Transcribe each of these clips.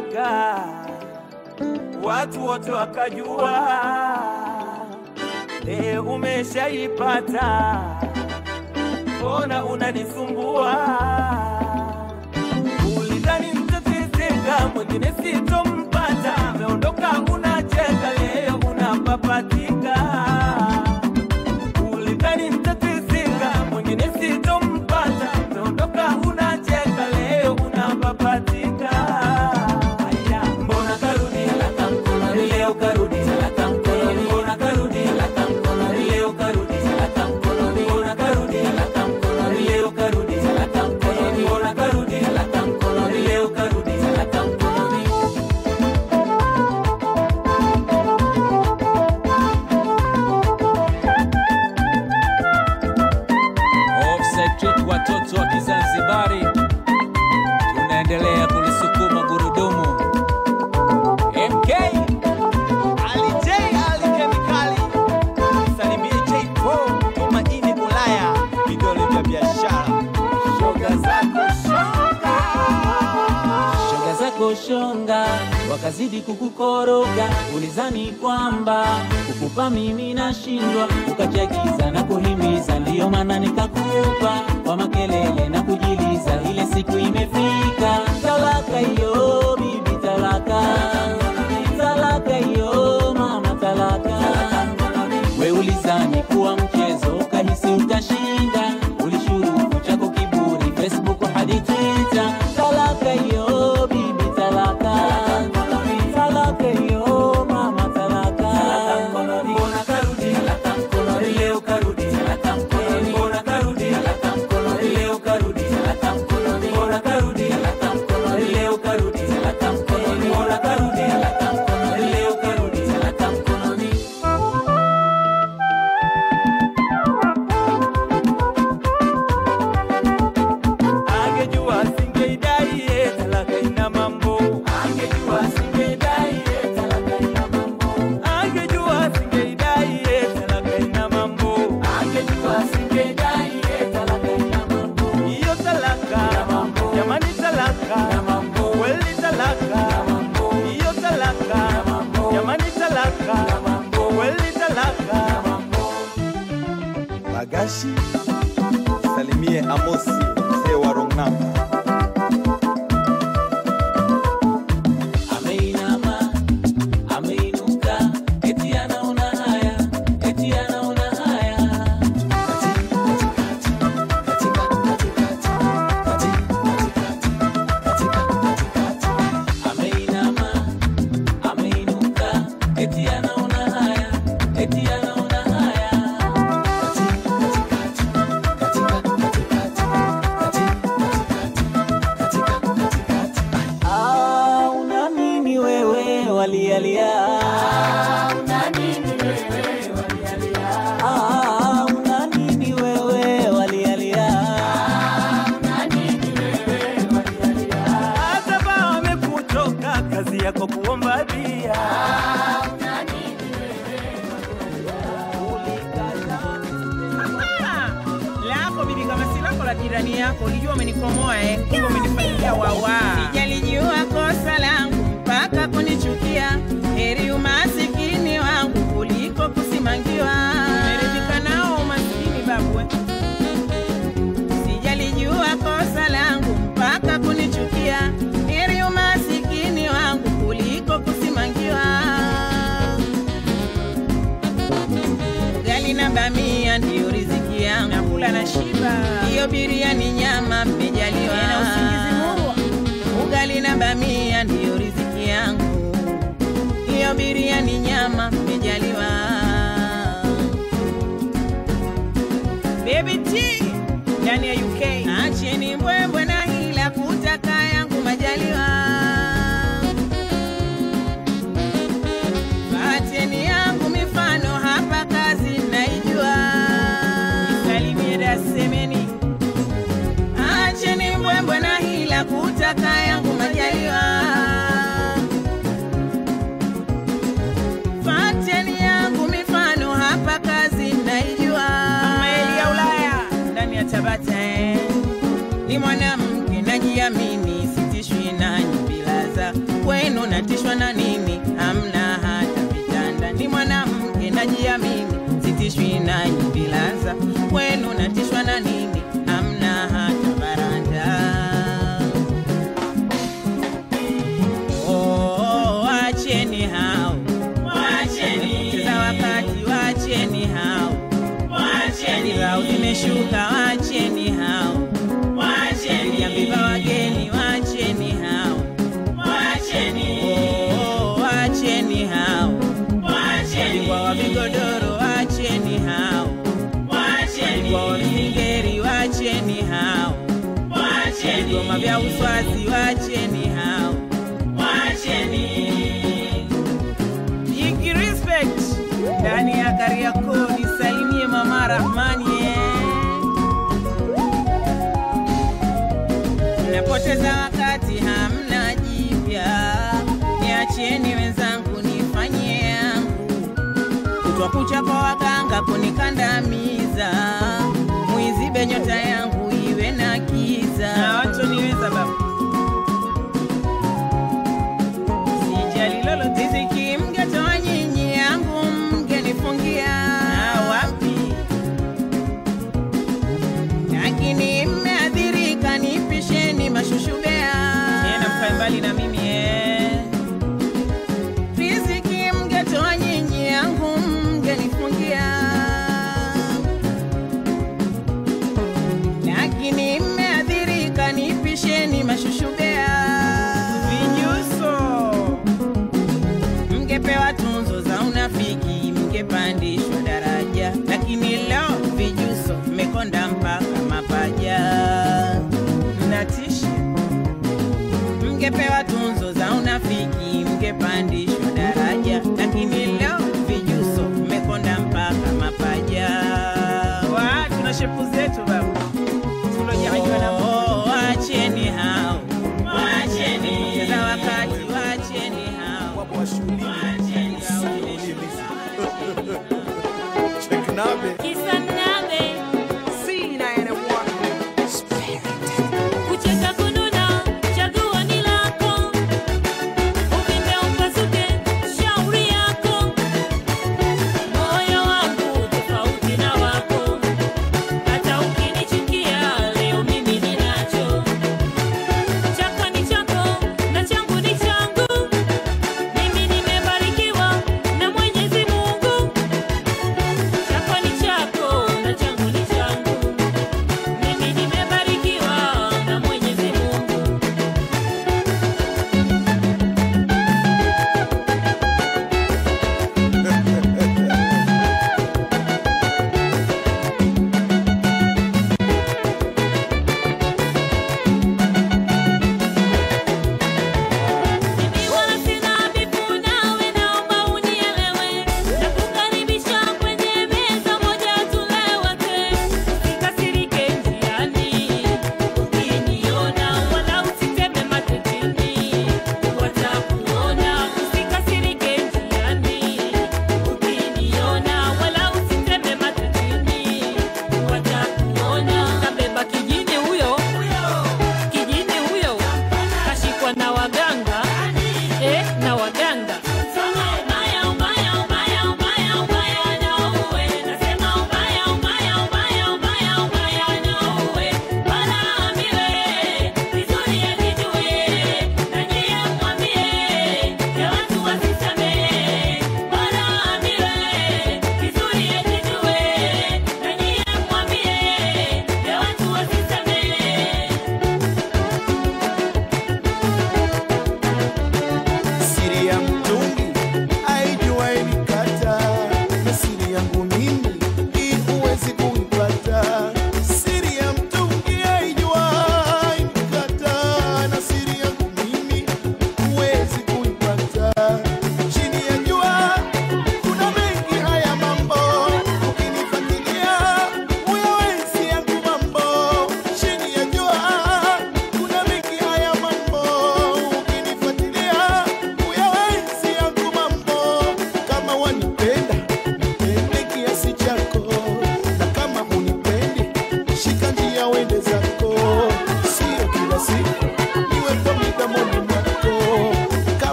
miaka, watu wote wakajua e, umeshaipata. Mbona unanisumbua? Ulidhani mtateseka, mwingine sito walioshonga wakazidi kukukoroga, ulizani kwamba kukupa mimi nashindwa, ukachagiza na kuhimiza, ndiyo maana nikakupa. Kwa makelele na kujiliza, ile siku imefika. Talaka hiyo. يا يا hiyo biriani, nyama mmejaliwa, ugali na bamia ndiyo riziki yangu, hiyo biriani, nyama kutaka yangu majaliwa. Fateni yangu mifano hapa kazi mnaijua maeli ya Ulaya. Ndani ya Tabata eh. ni mwanamke najiamini sitishwi nanyi bilaza kwenu natishwa na nini? Hamna hata vitanda. Ni mwanamke najiamini sitishwi nanyi bilaza kwenu natishwa Now kucha kwa waganga kunikandamiza, muizibe nyota yangu iwe na kiza. Hawatoniweza sijali nyinyi yangu mgenifungia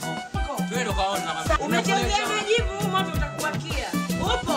majivu. Wewe Twende kaona. Umechezea majivu, moto utakubakia. Upo.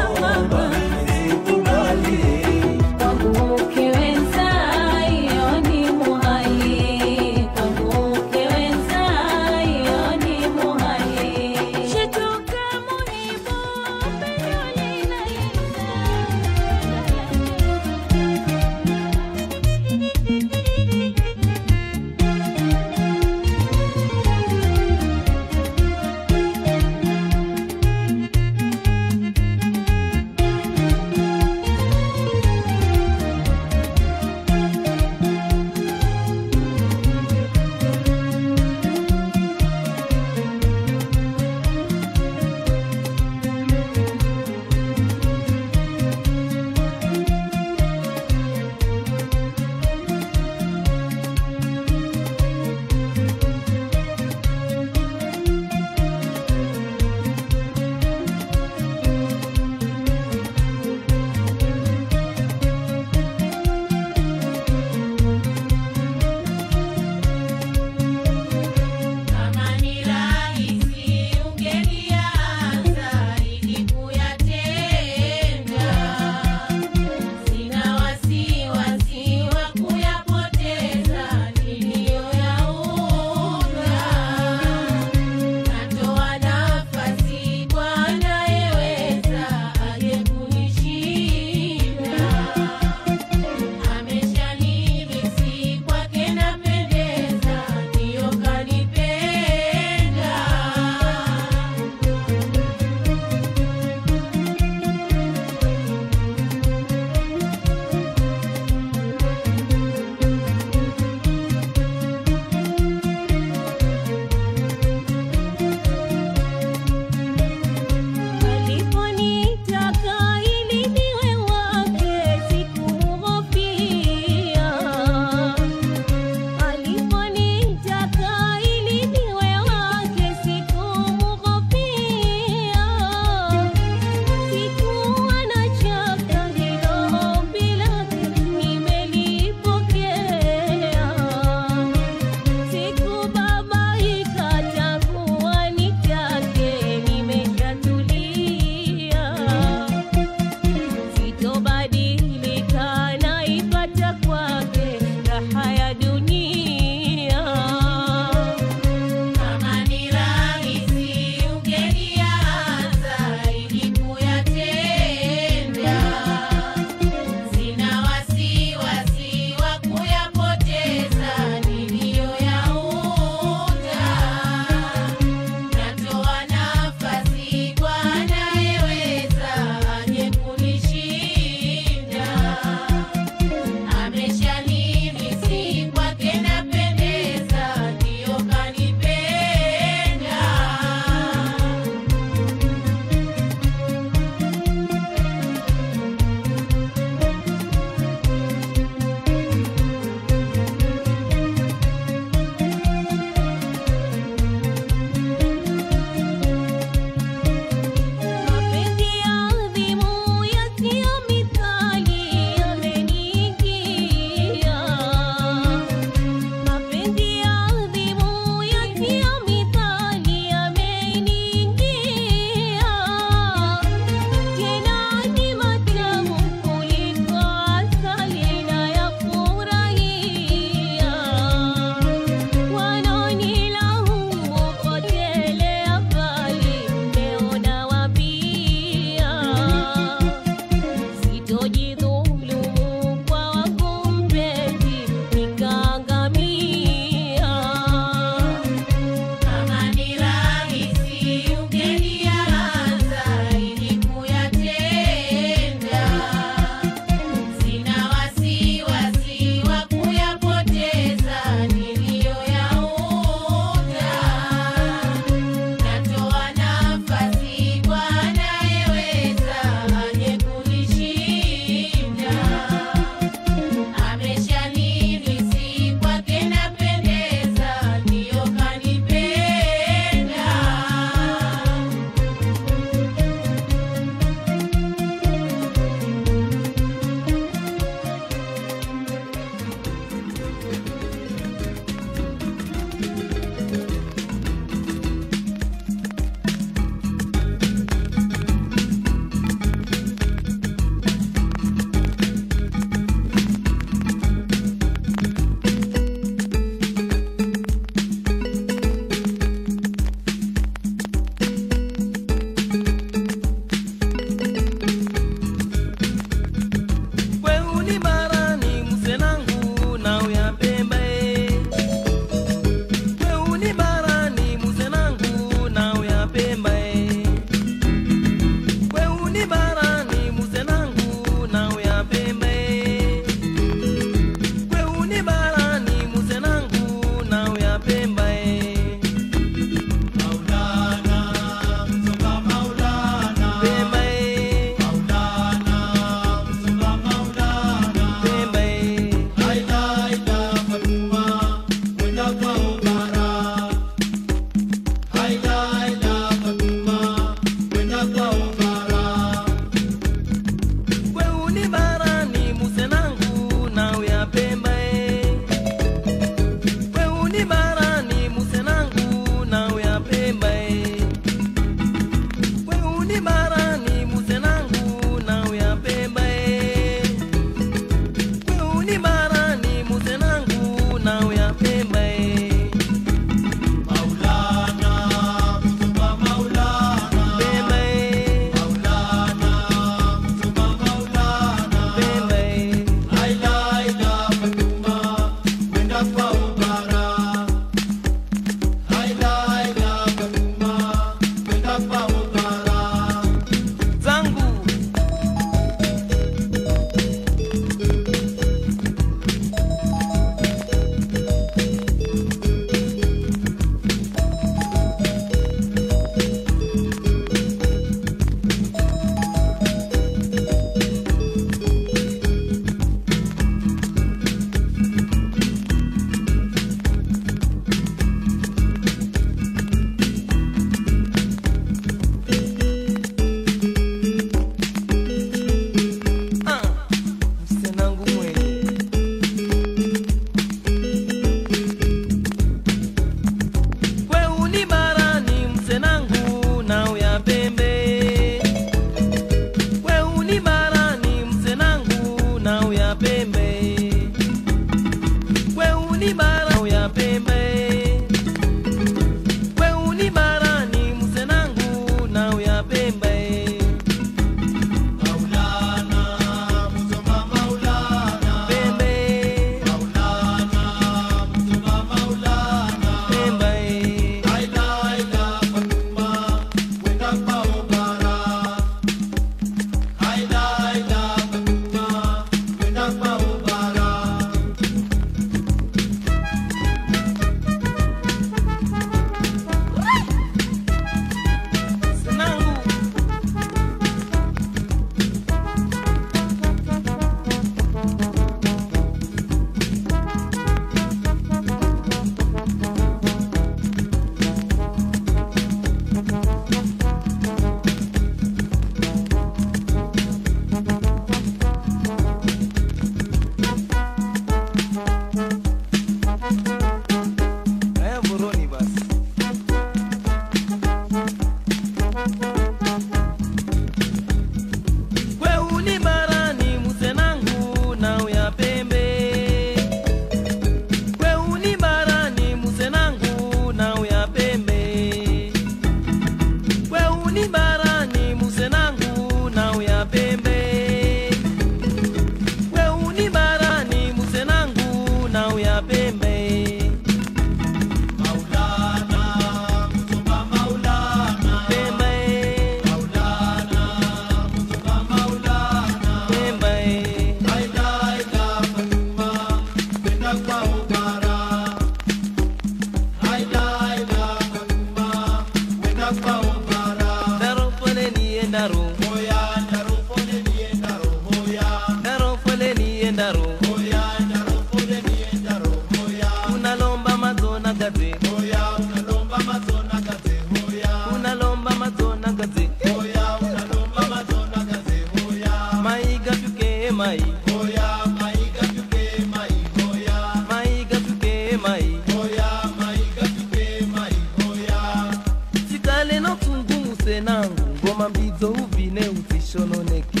msenangu ngoma mbidzo uvine uzishononeke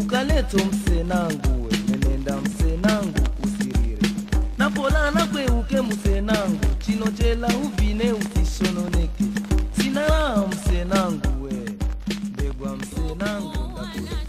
ukaletso msenangu nenenda msenangu usirire. Napolana kweuke musenangu chinochela uvine uzishononeke sinaraha msenangu we ndegwa msenangu ndakure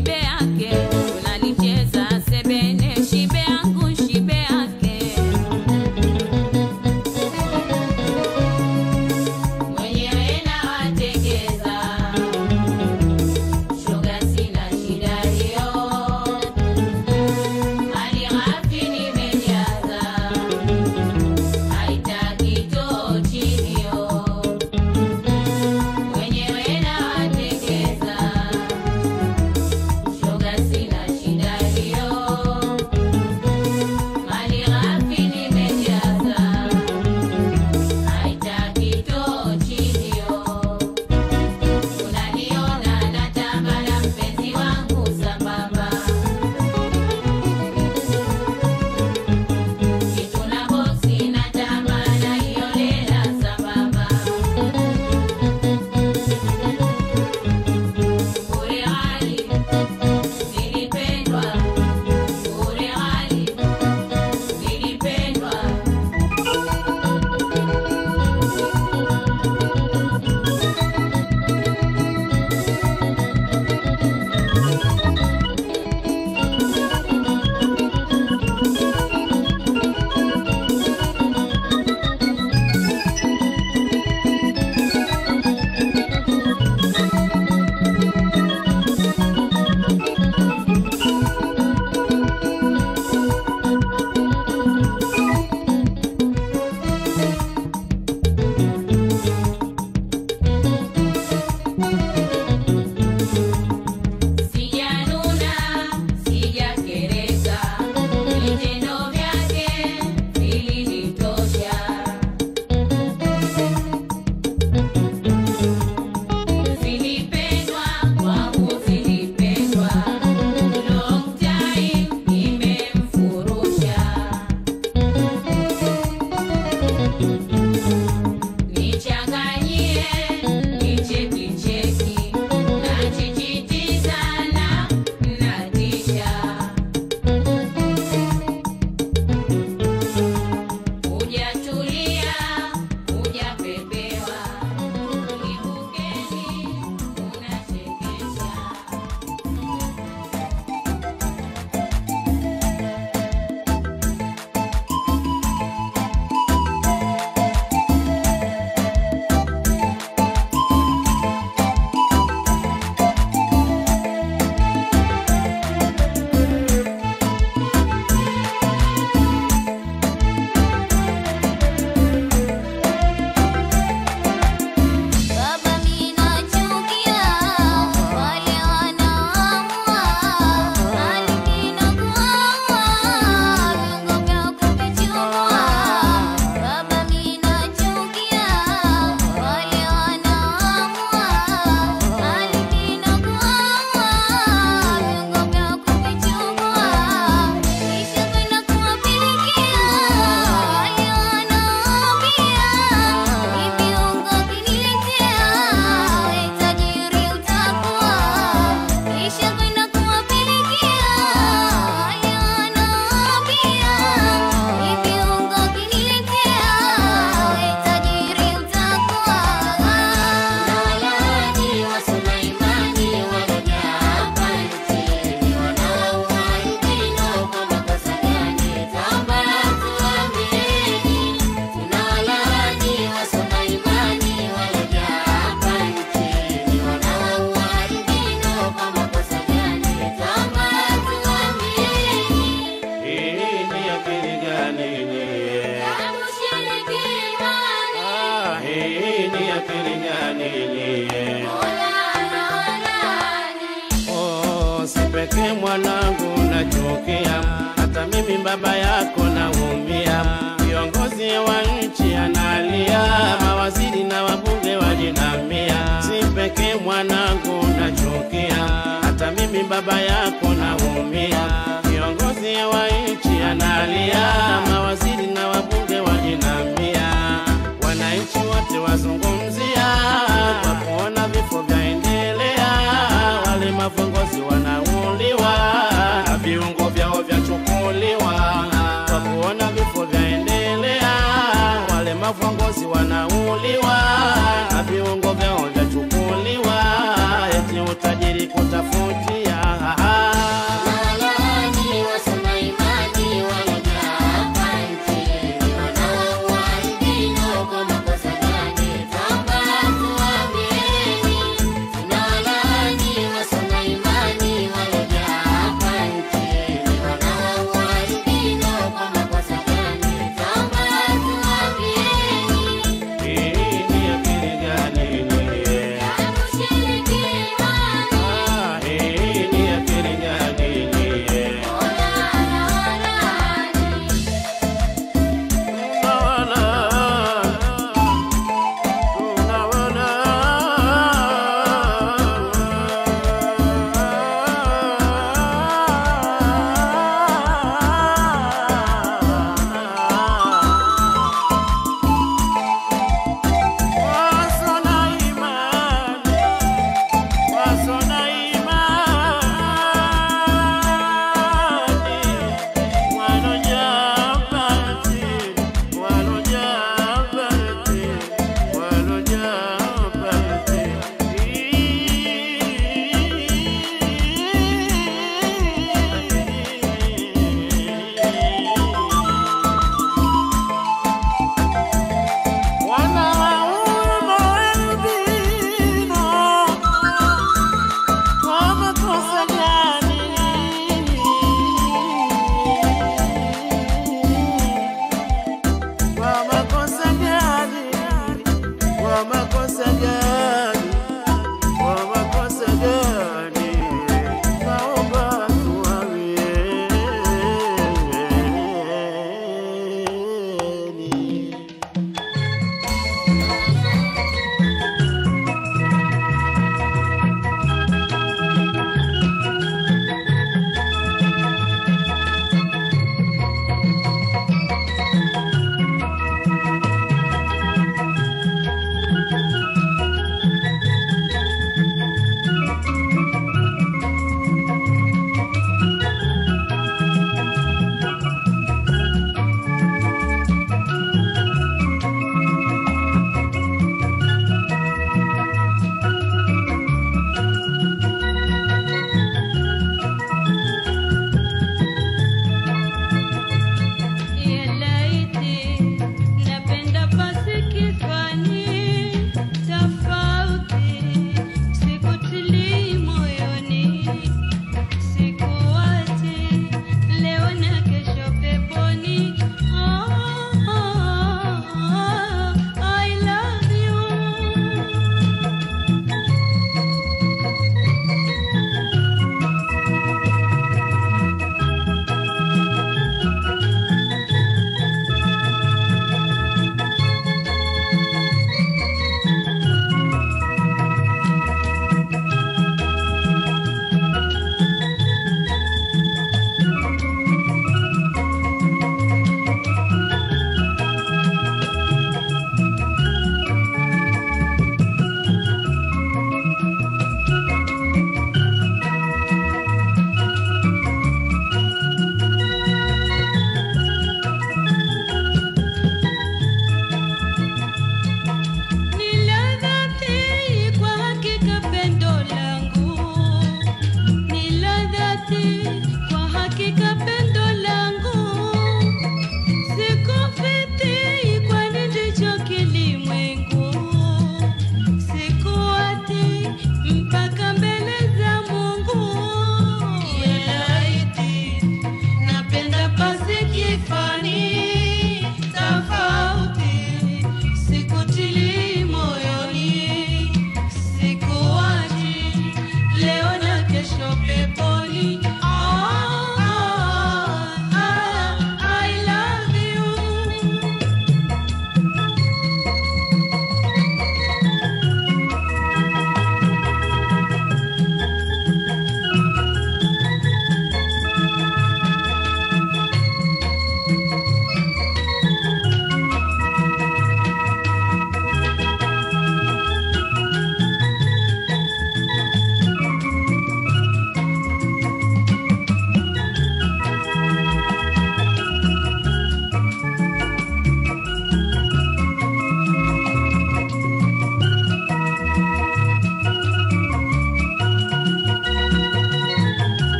be.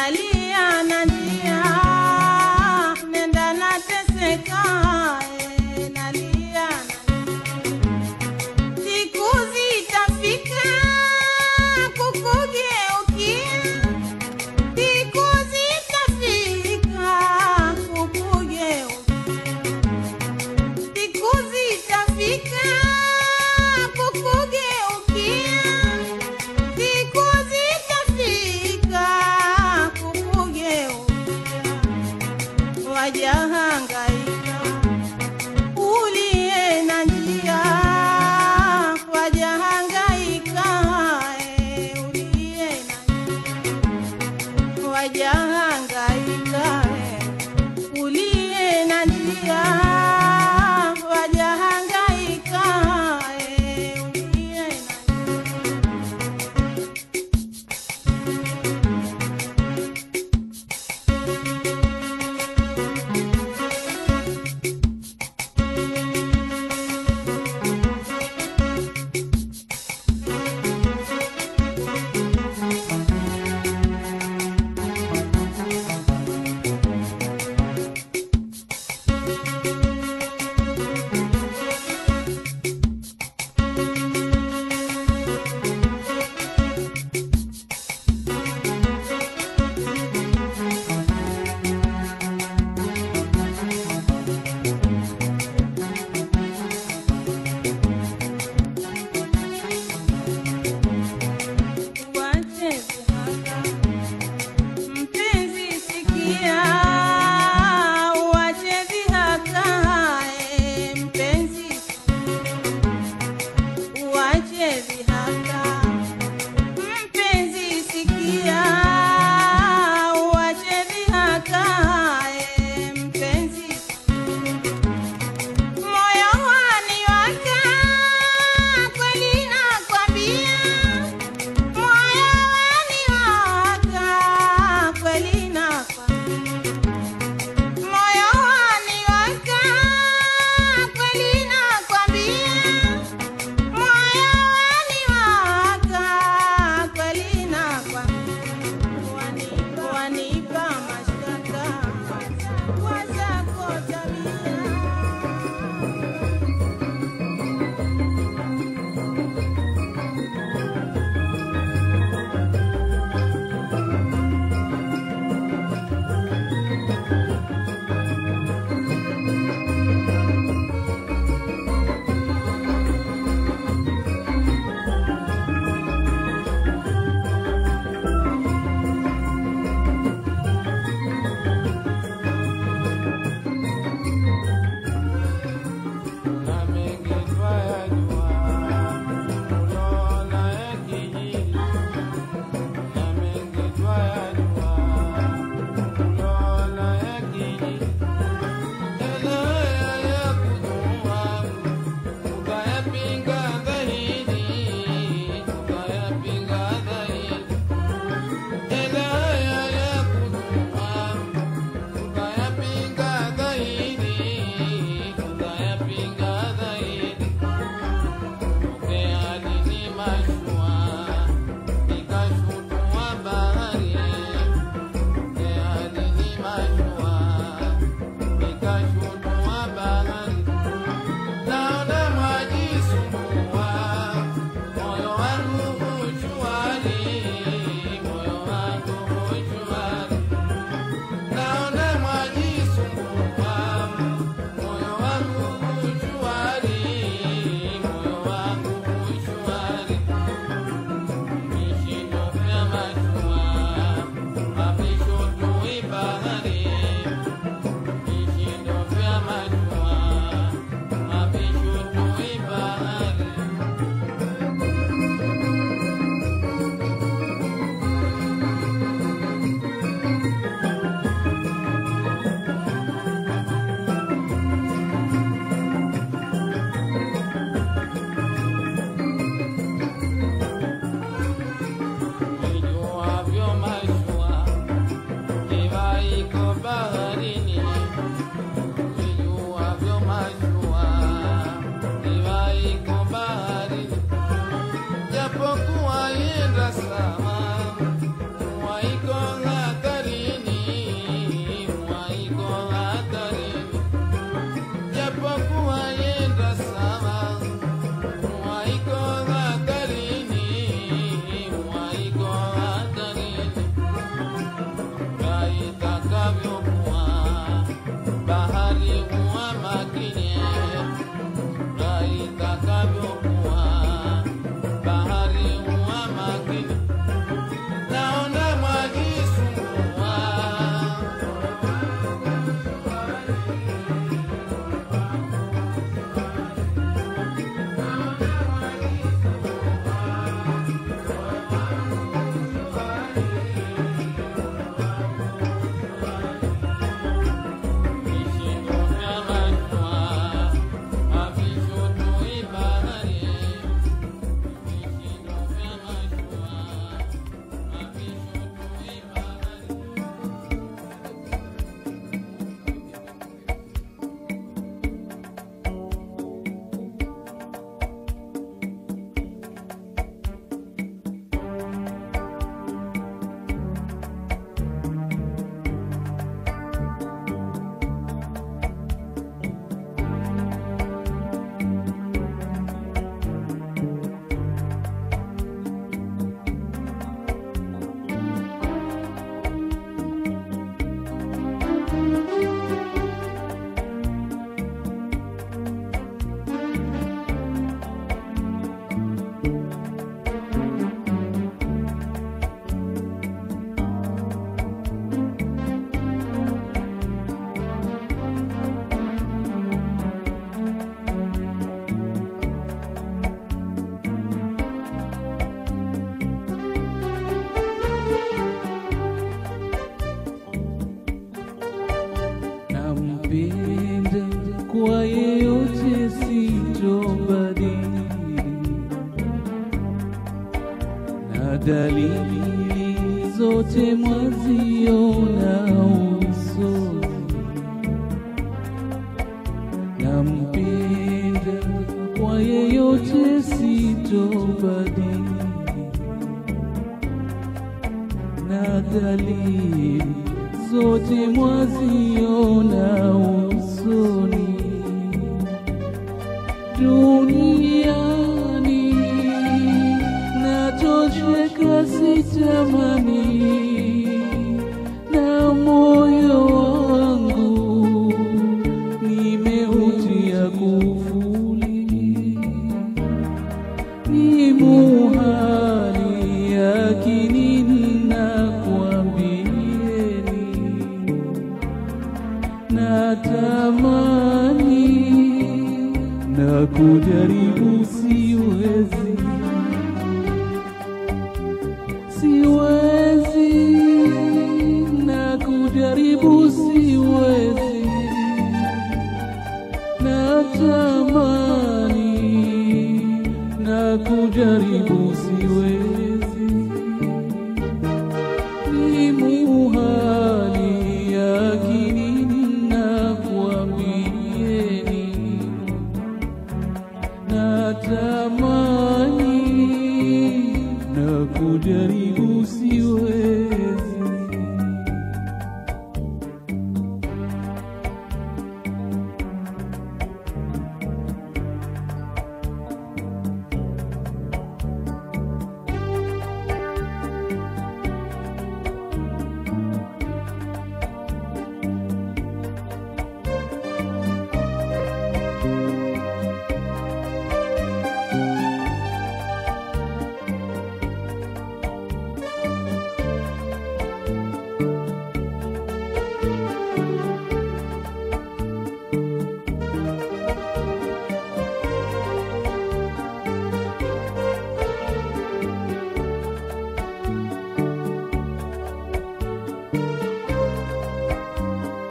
Analí.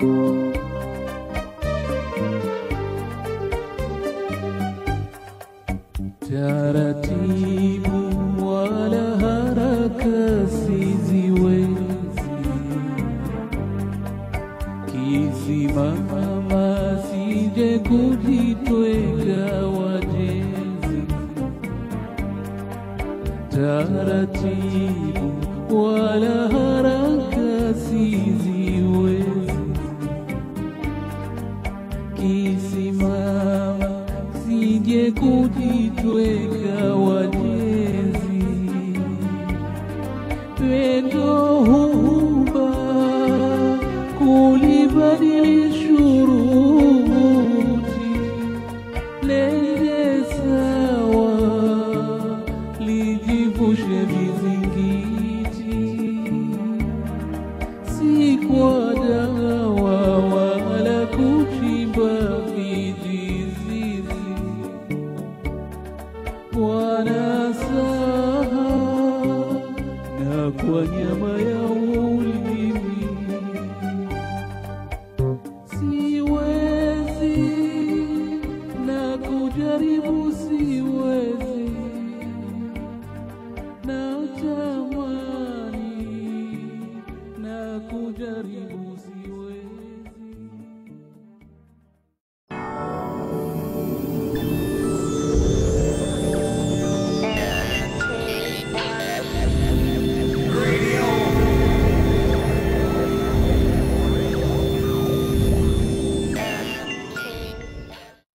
嗯。